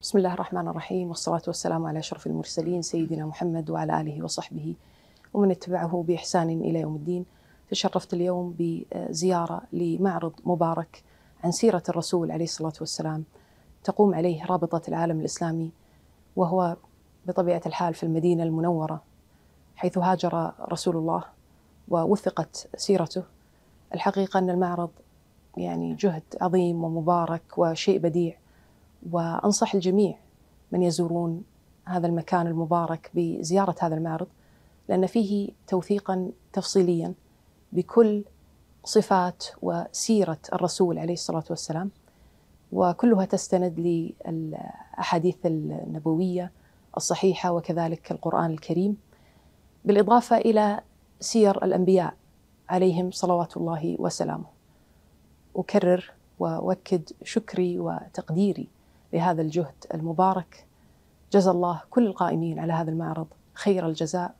بسم الله الرحمن الرحيم والصلاة والسلام على أشرف المرسلين سيدنا محمد وعلى آله وصحبه ومن اتبعه بإحسان إلى يوم الدين. تشرفت اليوم بزيارة لمعرض مبارك عن سيرة الرسول عليه الصلاة والسلام. تقوم عليه رابطة العالم الإسلامي وهو بطبيعة الحال في المدينة المنورة حيث هاجر رسول الله ووثقت سيرته. الحقيقة أن المعرض يعني جهد عظيم ومبارك وشيء بديع. وأنصح الجميع من يزورون هذا المكان المبارك بزيارة هذا المعرض لأن فيه توثيقا تفصيليا بكل صفات وسيرة الرسول عليه الصلاة والسلام وكلها تستند للأحاديث النبوية الصحيحة وكذلك القرآن الكريم بالإضافة إلى سير الأنبياء عليهم صلوات الله وسلامه. أكرر وأؤكد شكري وتقديري لهذا الجهد المبارك. جزا الله كل القائمين على هذا المعرض. خير الجزاء.